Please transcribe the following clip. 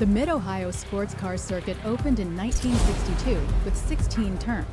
The Mid-Ohio Sports Car Circuit opened in 1962 with 16 turns.